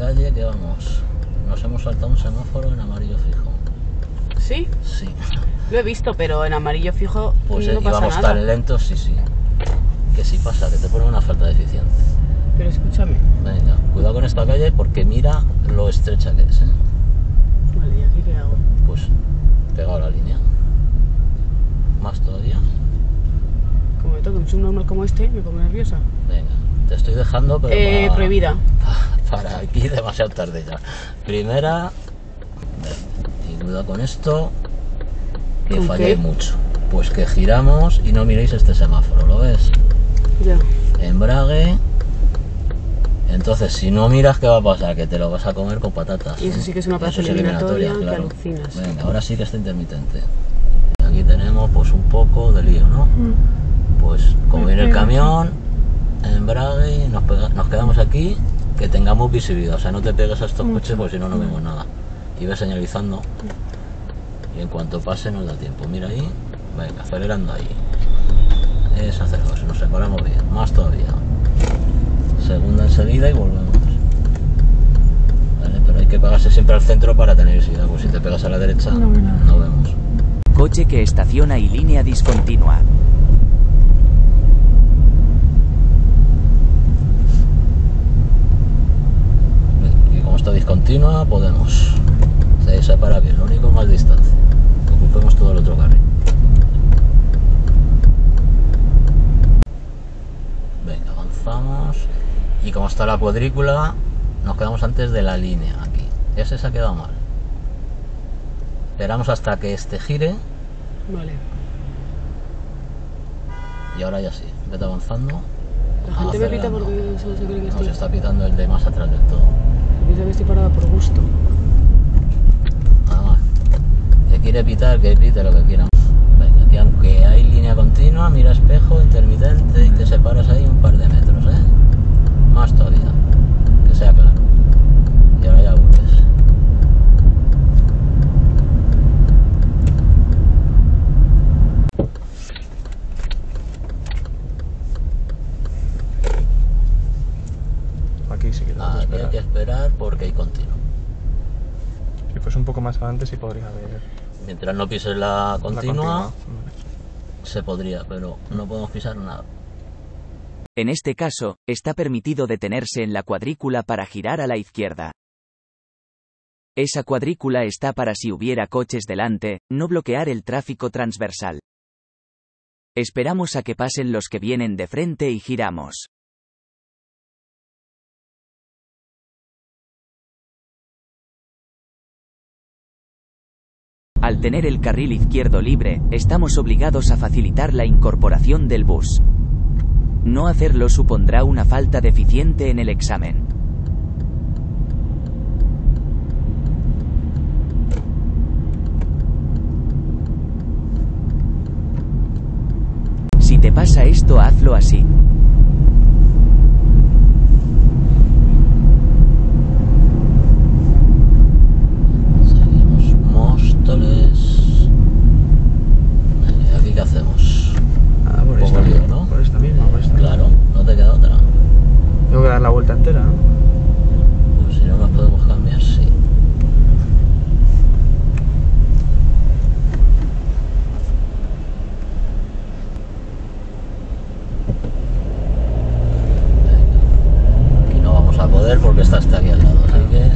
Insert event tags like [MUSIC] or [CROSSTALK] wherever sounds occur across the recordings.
calle que vamos. Nos hemos saltado un semáforo en amarillo fijo. ¿Sí? Sí. Lo he visto, pero en amarillo fijo Pues no eh, pasa íbamos nada. tan lentos, sí, sí. Que sí pasa, que te ponen una falta de eficiente. Pero escúchame. Venga, cuidado con esta calle porque mira lo estrecha que es, ¿eh? Vale, ¿y aquí qué hago? Pues pegado a la línea. Más todavía. Como me toque un zoom normal como este, me pongo nerviosa. Venga, te estoy dejando, pero Eh, para- prohibida. [LAUGHS] para aquí [LAUGHS] demasiado tarde ya. Primera, y cuidado con esto, que ¿Con falláis qué? mucho. Pues que giramos y no miréis este semáforo, ¿lo ves? Ya. Embrague. Entonces, si no miras, ¿qué va a pasar? Que te lo vas a comer con patatas. Y eso sí que es una es eliminatoria que claro. alucinas. Venga, ahora sí que está intermitente. Aquí tenemos pues un poco de lío, ¿no? Pues como viene el camión, embrague, nos, nos quedamos aquí, que tengamos visibilidad. O sea, no te pegues a estos coches porque si no, no vemos nada. Y ves señalizando. Y en cuanto pase nos da tiempo. Mira ahí, venga, acelerando ahí. Es acelerados, nos separamos bien, más todavía. Segunda enseguida y volvemos. Vale, pero hay que pegarse siempre al centro para tener visibilidad. Pues si te pegas a la derecha, no vemos. Coche que estaciona y línea discontinua. Y discontinua, podemos. Se separa bien, lo único más distancia. Ocupemos todo el otro carril. Venga, avanzamos. Y como está la cuadrícula, nos quedamos antes de la línea aquí. Ese se ha quedado mal. Esperamos hasta que este gire Vale. y ahora ya sí. Vete avanzando. La gente me pita porque se cree que Nos estoy. está pitando el de más atrás del todo. Piensa que estoy parada por gusto. Más. Que quiere pitar, que pite lo que quiera. Aunque hay línea continua, mira espejo, intermitente y te separas ahí un par de metros, ¿eh? Más todavía. Que sea claro. Y ahora ya vuelves. Aquí sí que esperar. que esperar porque hay continuo. Si fuese un poco más adelante sí podría haber Mientras no pises la la continua, se podría, pero no podemos pisar nada. En este caso, está permitido detenerse en la cuadrícula para girar a la izquierda. Esa cuadrícula está para si hubiera coches delante, no bloquear el tráfico transversal. Esperamos a que pasen los que vienen de frente y giramos. Al tener el carril izquierdo libre, estamos obligados a facilitar la incorporación del bus. No hacerlo supondrá una falta deficiente en el examen. Si te pasa esto, hazlo así. Seguimos Móstoles. Venga, ¿y aquí qué hacemos? Ah, por Poco esta, lío, ¿no? por esta misma, por esta. Claro, no te queda otra. Tengo que dar la vuelta entera, ¿no? Pues si no nos podemos cambiar, sí. Venga. Aquí no vamos a poder porque está hasta aquí al lado, así que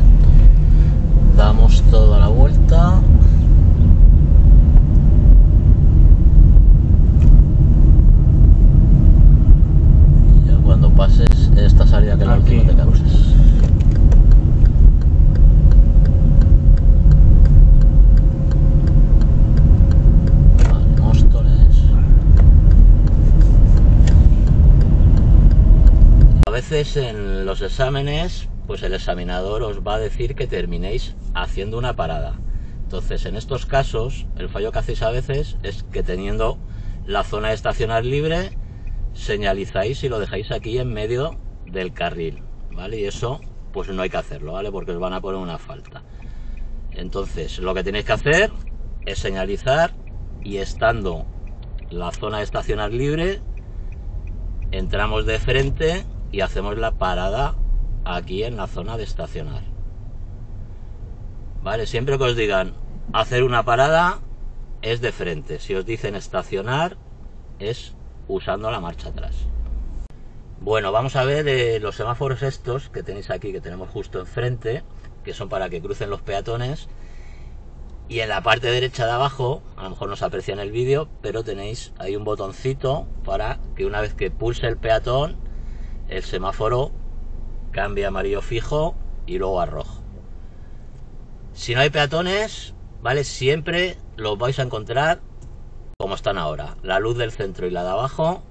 damos toda la vuelta. Y ya cuando pases esta salida que es la Aquí, última te cambias. Vale, Móstoles. A en los exámenes, pues el examinador os va a decir que terminéis haciendo una parada. Entonces, en estos casos, el fallo que hacéis a veces es que teniendo la zona de estacionar libre, señalizáis y lo dejáis aquí en medio del carril, ¿vale? Y eso, pues no hay que hacerlo, ¿vale? Porque os van a poner una falta. Entonces, lo que tenéis que hacer es señalizar y estando la zona de estacionar libre, entramos de frente y hacemos la parada aquí en la zona de estacionar. Vale, siempre que os digan hacer una parada es de frente. Si os dicen estacionar es usando la marcha atrás. Bueno, vamos a ver eh, los semáforos estos que tenéis aquí, que tenemos justo enfrente, que son para que crucen los peatones. Y en la parte derecha de abajo, a lo mejor no se aprecia en el vídeo, pero tenéis ahí un botoncito para que una vez que pulse el peatón, el semáforo cambie a amarillo fijo y luego a rojo. Si no hay peatones, ¿vale? Siempre los vais a encontrar como están ahora. La luz del centro y la de abajo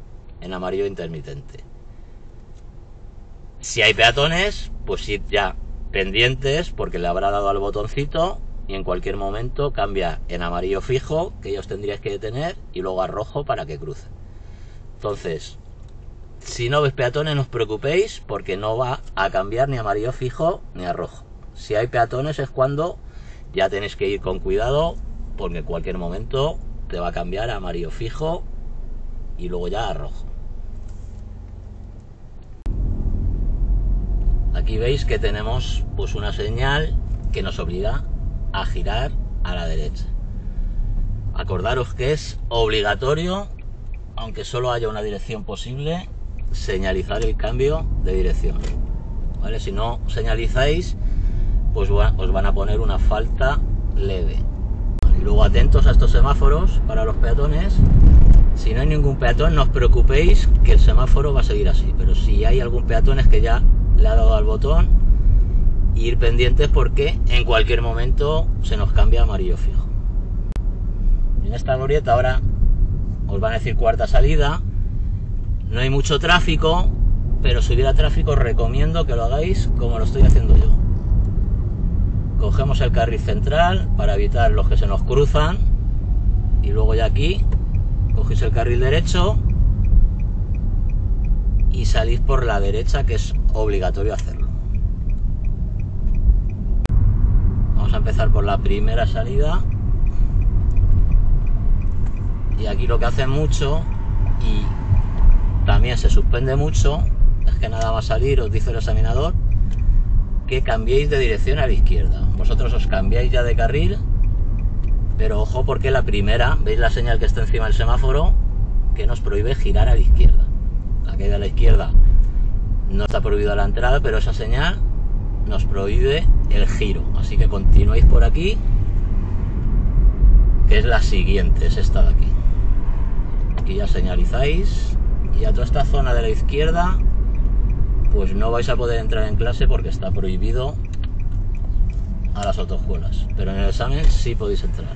en amarillo intermitente. Si hay peatones, pues ir ya pendientes porque le habrá dado al botoncito y en cualquier momento cambia en amarillo fijo que ellos tendríais que detener y luego a rojo para que cruce. Entonces, si no ves peatones no os preocupéis porque no va a cambiar ni a amarillo fijo ni a rojo. Si hay peatones es cuando ya tenéis que ir con cuidado porque en cualquier momento te va a cambiar a amarillo fijo y luego ya a rojo. Aquí veis que tenemos pues una señal que nos obliga a girar a la derecha. Acordaros que es obligatorio, aunque solo haya una dirección posible, señalizar el cambio de dirección. ¿Vale? Si no señalizáis, pues os van a poner una falta leve. Y luego atentos a estos semáforos para los peatones. Si no hay ningún peatón, no os preocupéis que el semáforo va a seguir así. Pero si hay algún peatón es que ya le ha dado al botón. ir pendientes porque en cualquier momento se nos cambia amarillo fijo. En esta glorieta ahora os van a decir cuarta salida. No hay mucho tráfico, pero si hubiera tráfico recomiendo que lo hagáis como lo estoy haciendo yo. Cogemos el carril central para evitar los que se nos cruzan y luego ya aquí cogéis el carril derecho y salís por la derecha que es obligatorio hacerlo. Vamos a empezar por la primera salida. Y aquí lo que hace mucho y también se suspende mucho es que nada va a salir os dice el examinador que cambiéis de dirección a la izquierda. Vosotros os cambiáis ya de carril, pero ojo porque la primera, veis la señal que está encima del semáforo, que nos prohíbe girar a la izquierda. La caída a la izquierda no está prohibida la entrada, pero esa señal nos prohíbe el giro. Así que continuéis por aquí, que es la siguiente, es esta de aquí. Aquí ya señalizáis y a toda esta zona de la izquierda pues no vais a poder entrar en clase porque está prohibido a las autoescuelas. Pero en el examen sí podéis entrar.